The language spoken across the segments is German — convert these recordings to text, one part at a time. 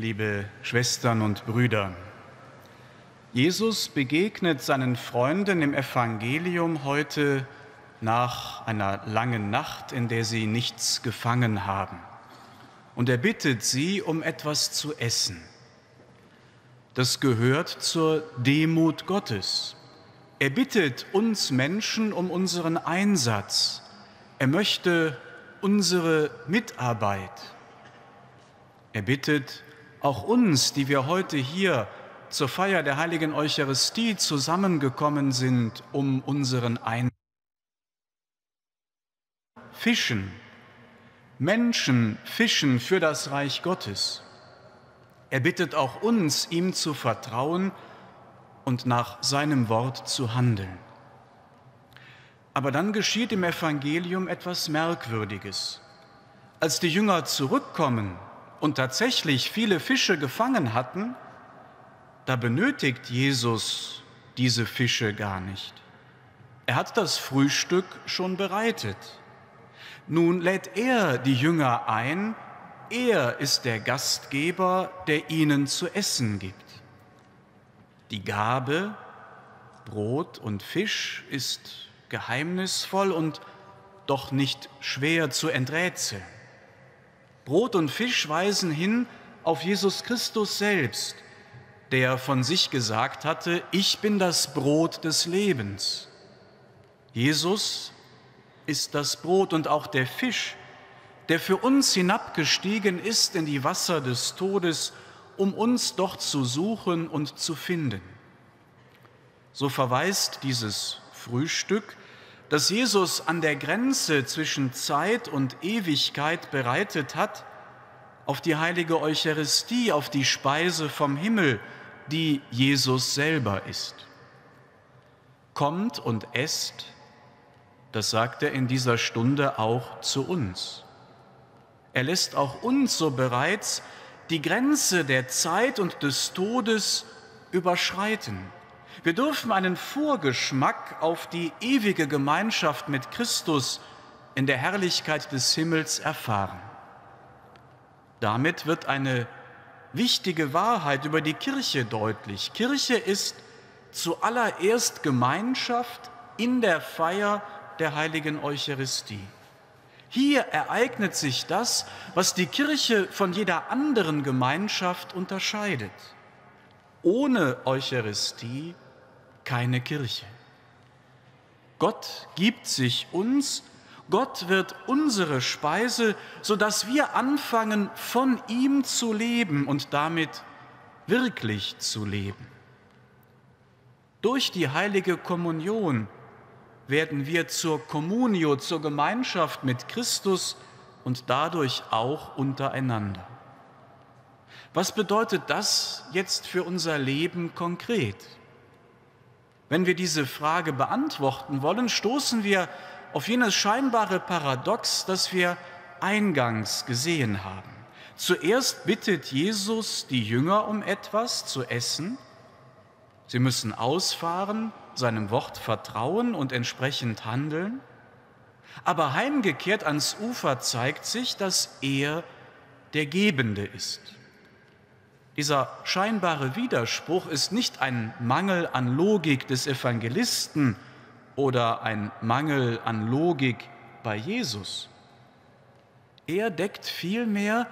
liebe Schwestern und Brüder. Jesus begegnet seinen Freunden im Evangelium heute nach einer langen Nacht, in der sie nichts gefangen haben. Und er bittet sie um etwas zu essen. Das gehört zur Demut Gottes. Er bittet uns Menschen um unseren Einsatz. Er möchte unsere Mitarbeit. Er bittet auch uns, die wir heute hier zur Feier der heiligen Eucharistie zusammengekommen sind, um unseren Einsatz. Fischen, Menschen fischen für das Reich Gottes. Er bittet auch uns, ihm zu vertrauen und nach seinem Wort zu handeln. Aber dann geschieht im Evangelium etwas Merkwürdiges. Als die Jünger zurückkommen und tatsächlich viele Fische gefangen hatten, da benötigt Jesus diese Fische gar nicht. Er hat das Frühstück schon bereitet. Nun lädt er die Jünger ein, er ist der Gastgeber, der ihnen zu essen gibt. Die Gabe, Brot und Fisch, ist geheimnisvoll und doch nicht schwer zu enträtseln. Brot und Fisch weisen hin auf Jesus Christus selbst, der von sich gesagt hatte, ich bin das Brot des Lebens. Jesus ist das Brot und auch der Fisch, der für uns hinabgestiegen ist in die Wasser des Todes, um uns dort zu suchen und zu finden. So verweist dieses Frühstück das Jesus an der Grenze zwischen Zeit und Ewigkeit bereitet hat, auf die heilige Eucharistie, auf die Speise vom Himmel, die Jesus selber ist. Kommt und esst, das sagt er in dieser Stunde auch zu uns. Er lässt auch uns so bereits die Grenze der Zeit und des Todes überschreiten wir dürfen einen Vorgeschmack auf die ewige Gemeinschaft mit Christus in der Herrlichkeit des Himmels erfahren. Damit wird eine wichtige Wahrheit über die Kirche deutlich. Kirche ist zuallererst Gemeinschaft in der Feier der heiligen Eucharistie. Hier ereignet sich das, was die Kirche von jeder anderen Gemeinschaft unterscheidet. Ohne Eucharistie keine Kirche. Gott gibt sich uns, Gott wird unsere Speise, sodass wir anfangen, von ihm zu leben und damit wirklich zu leben. Durch die heilige Kommunion werden wir zur Communio, zur Gemeinschaft mit Christus und dadurch auch untereinander. Was bedeutet das jetzt für unser Leben konkret? Wenn wir diese Frage beantworten wollen, stoßen wir auf jenes scheinbare Paradox, das wir eingangs gesehen haben. Zuerst bittet Jesus die Jünger um etwas zu essen. Sie müssen ausfahren, seinem Wort vertrauen und entsprechend handeln. Aber heimgekehrt ans Ufer zeigt sich, dass er der Gebende ist. Dieser scheinbare Widerspruch ist nicht ein Mangel an Logik des Evangelisten oder ein Mangel an Logik bei Jesus. Er deckt vielmehr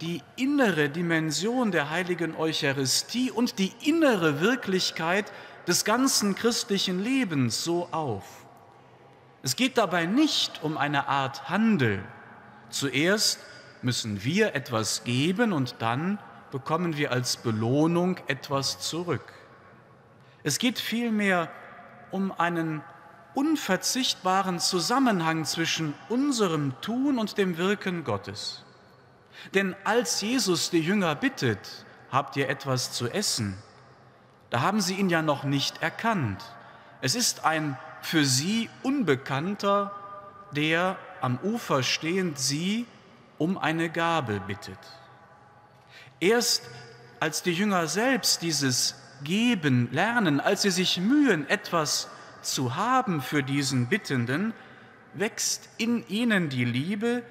die innere Dimension der heiligen Eucharistie und die innere Wirklichkeit des ganzen christlichen Lebens so auf. Es geht dabei nicht um eine Art Handel. Zuerst müssen wir etwas geben und dann bekommen wir als Belohnung etwas zurück. Es geht vielmehr um einen unverzichtbaren Zusammenhang zwischen unserem Tun und dem Wirken Gottes. Denn als Jesus die Jünger bittet, habt ihr etwas zu essen, da haben sie ihn ja noch nicht erkannt. Es ist ein für sie Unbekannter, der am Ufer stehend sie um eine Gabe bittet. Erst als die Jünger selbst dieses Geben lernen, als sie sich mühen, etwas zu haben für diesen Bittenden, wächst in ihnen die Liebe,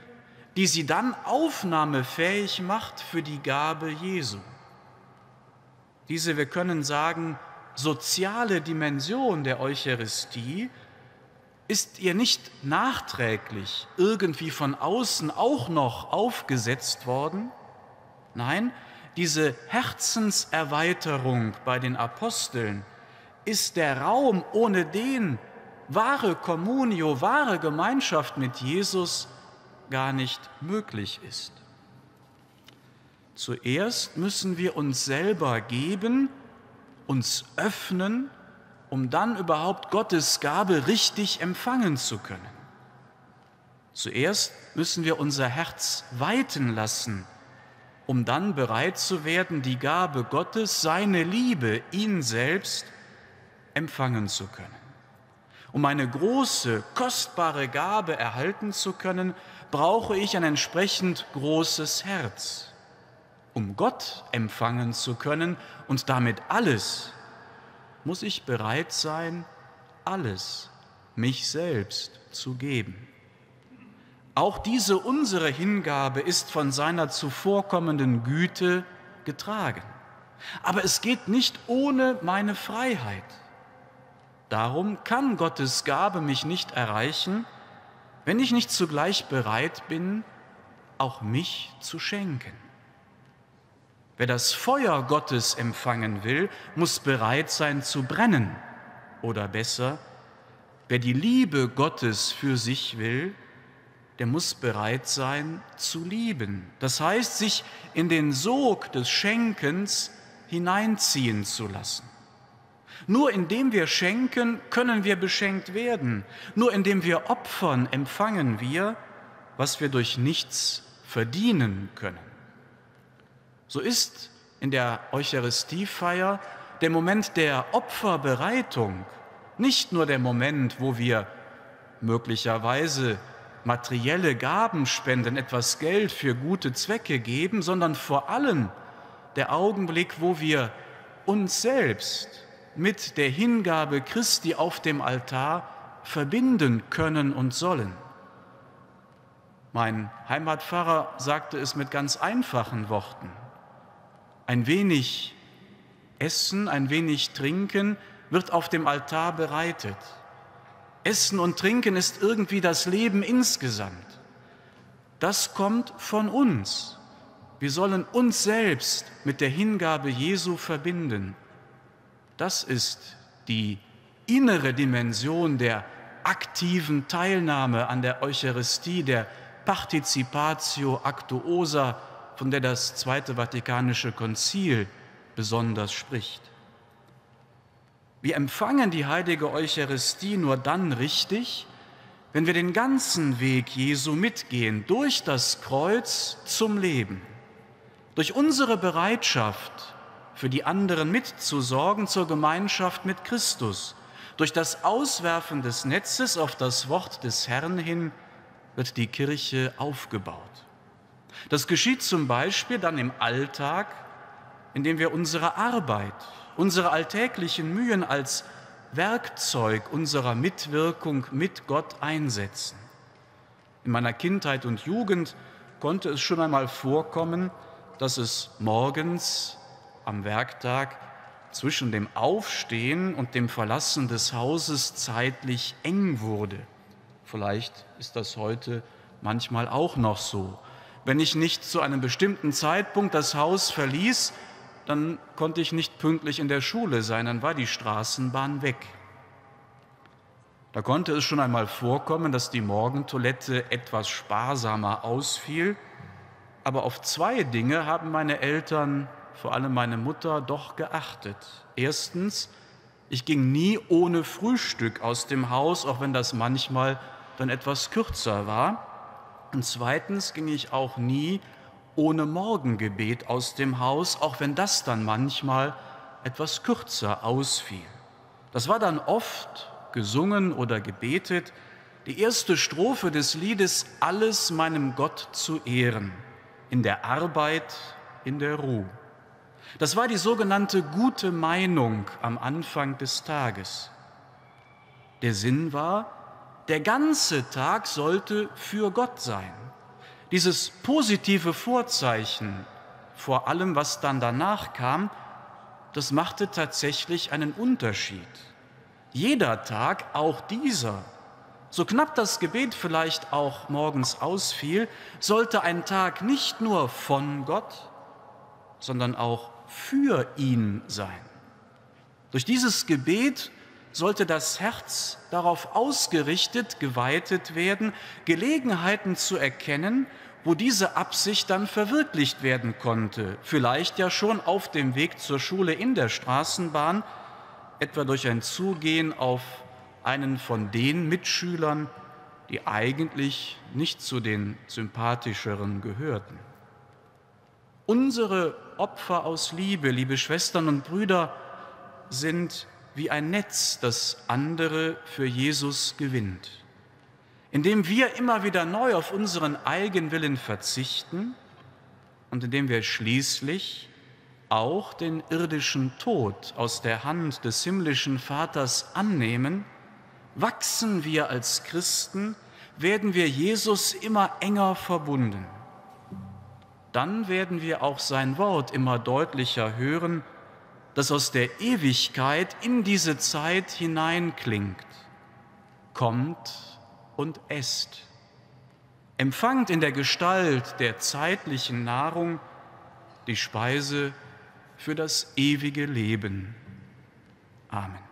die sie dann aufnahmefähig macht für die Gabe Jesu. Diese, wir können sagen, soziale Dimension der Eucharistie ist ihr nicht nachträglich irgendwie von außen auch noch aufgesetzt worden? Nein, diese Herzenserweiterung bei den Aposteln ist der Raum, ohne den wahre Communio, wahre Gemeinschaft mit Jesus gar nicht möglich ist. Zuerst müssen wir uns selber geben, uns öffnen, um dann überhaupt Gottes Gabe richtig empfangen zu können. Zuerst müssen wir unser Herz weiten lassen, um dann bereit zu werden, die Gabe Gottes, seine Liebe, ihn selbst empfangen zu können. Um eine große, kostbare Gabe erhalten zu können, brauche ich ein entsprechend großes Herz. Um Gott empfangen zu können und damit alles, muss ich bereit sein, alles, mich selbst zu geben. Auch diese unsere Hingabe ist von seiner zuvorkommenden Güte getragen. Aber es geht nicht ohne meine Freiheit. Darum kann Gottes Gabe mich nicht erreichen, wenn ich nicht zugleich bereit bin, auch mich zu schenken. Wer das Feuer Gottes empfangen will, muss bereit sein zu brennen. Oder besser, wer die Liebe Gottes für sich will, der muss bereit sein zu lieben. Das heißt, sich in den Sog des Schenkens hineinziehen zu lassen. Nur indem wir schenken, können wir beschenkt werden. Nur indem wir opfern, empfangen wir, was wir durch nichts verdienen können. So ist in der Eucharistiefeier der Moment der Opferbereitung nicht nur der Moment, wo wir möglicherweise materielle Gaben spenden, etwas Geld für gute Zwecke geben, sondern vor allem der Augenblick, wo wir uns selbst mit der Hingabe Christi auf dem Altar verbinden können und sollen. Mein Heimatpfarrer sagte es mit ganz einfachen Worten. Ein wenig Essen, ein wenig Trinken wird auf dem Altar bereitet. Essen und Trinken ist irgendwie das Leben insgesamt. Das kommt von uns. Wir sollen uns selbst mit der Hingabe Jesu verbinden. Das ist die innere Dimension der aktiven Teilnahme an der Eucharistie, der Participatio Actuosa, von der das Zweite Vatikanische Konzil besonders spricht. Wir empfangen die heilige Eucharistie nur dann richtig, wenn wir den ganzen Weg Jesu mitgehen, durch das Kreuz zum Leben, durch unsere Bereitschaft, für die anderen mitzusorgen zur Gemeinschaft mit Christus. Durch das Auswerfen des Netzes auf das Wort des Herrn hin wird die Kirche aufgebaut. Das geschieht zum Beispiel dann im Alltag, indem wir unsere Arbeit, unsere alltäglichen Mühen als Werkzeug unserer Mitwirkung mit Gott einsetzen. In meiner Kindheit und Jugend konnte es schon einmal vorkommen, dass es morgens am Werktag zwischen dem Aufstehen und dem Verlassen des Hauses zeitlich eng wurde. Vielleicht ist das heute manchmal auch noch so. Wenn ich nicht zu einem bestimmten Zeitpunkt das Haus verließ, dann konnte ich nicht pünktlich in der Schule sein, dann war die Straßenbahn weg. Da konnte es schon einmal vorkommen, dass die Morgentoilette etwas sparsamer ausfiel, aber auf zwei Dinge haben meine Eltern vor allem meine Mutter, doch geachtet. Erstens, ich ging nie ohne Frühstück aus dem Haus, auch wenn das manchmal dann etwas kürzer war. Und zweitens ging ich auch nie ohne Morgengebet aus dem Haus, auch wenn das dann manchmal etwas kürzer ausfiel. Das war dann oft gesungen oder gebetet, die erste Strophe des Liedes Alles meinem Gott zu ehren, in der Arbeit, in der Ruhe. Das war die sogenannte gute Meinung am Anfang des Tages. Der Sinn war, der ganze Tag sollte für Gott sein. Dieses positive Vorzeichen vor allem, was dann danach kam, das machte tatsächlich einen Unterschied. Jeder Tag, auch dieser, so knapp das Gebet vielleicht auch morgens ausfiel, sollte ein Tag nicht nur von Gott, sondern auch für ihn sein. Durch dieses Gebet sollte das Herz darauf ausgerichtet, geweitet werden, Gelegenheiten zu erkennen, wo diese Absicht dann verwirklicht werden konnte, vielleicht ja schon auf dem Weg zur Schule in der Straßenbahn, etwa durch ein Zugehen auf einen von den Mitschülern, die eigentlich nicht zu den sympathischeren gehörten. Unsere Opfer aus Liebe, liebe Schwestern und Brüder, sind wie ein Netz, das andere für Jesus gewinnt. Indem wir immer wieder neu auf unseren Eigenwillen verzichten und indem wir schließlich auch den irdischen Tod aus der Hand des himmlischen Vaters annehmen, wachsen wir als Christen, werden wir Jesus immer enger verbunden. Dann werden wir auch sein Wort immer deutlicher hören, das aus der Ewigkeit in diese Zeit hineinklingt. Kommt und esst. Empfangt in der Gestalt der zeitlichen Nahrung die Speise für das ewige Leben. Amen.